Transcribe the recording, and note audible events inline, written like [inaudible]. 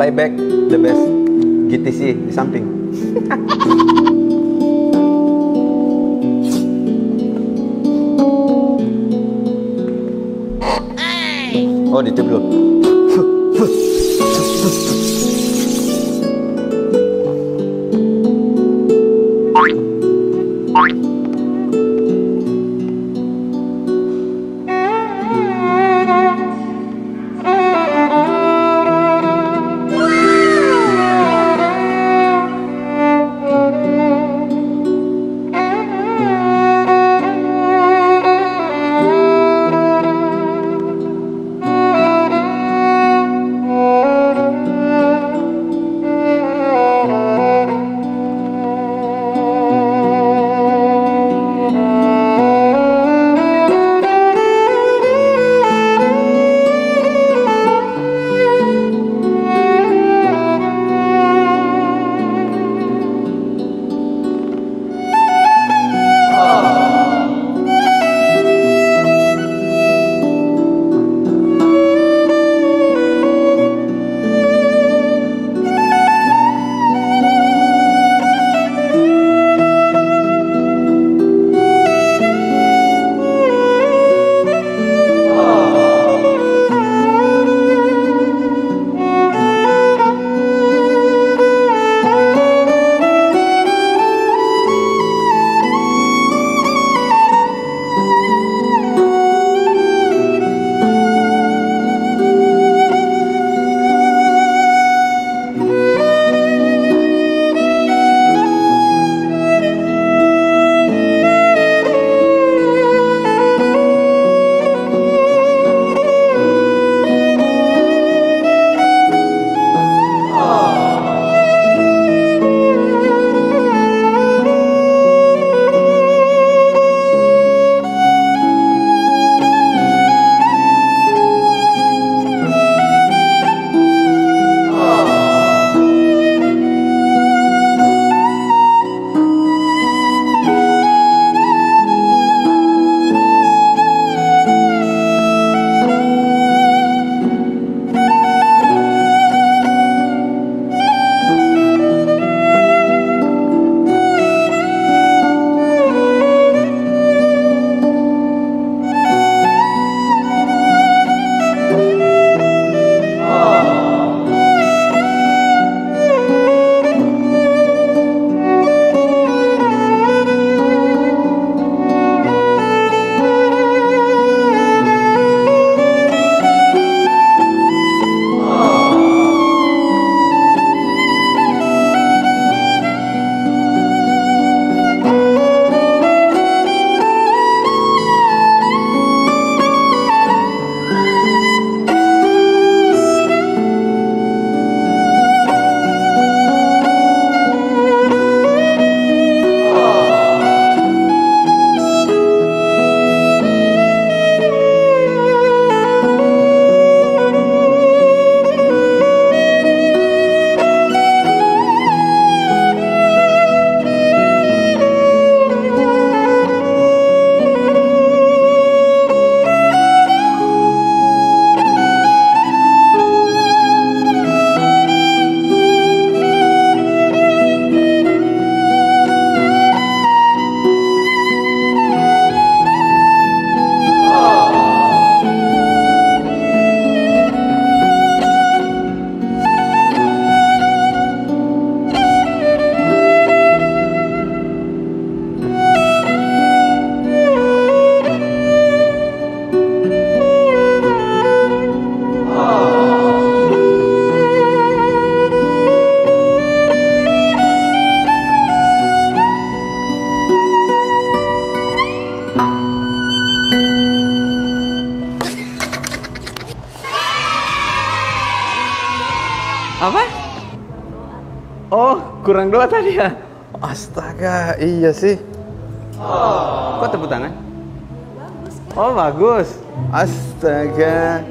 Skyback the best GTC di samping. [laughs] oh, ditiup dulu. Apa? Oh, kurang dua tadi ya? Astaga, iya sih. Kok tepuk tangan? Oh, bagus. Astaga.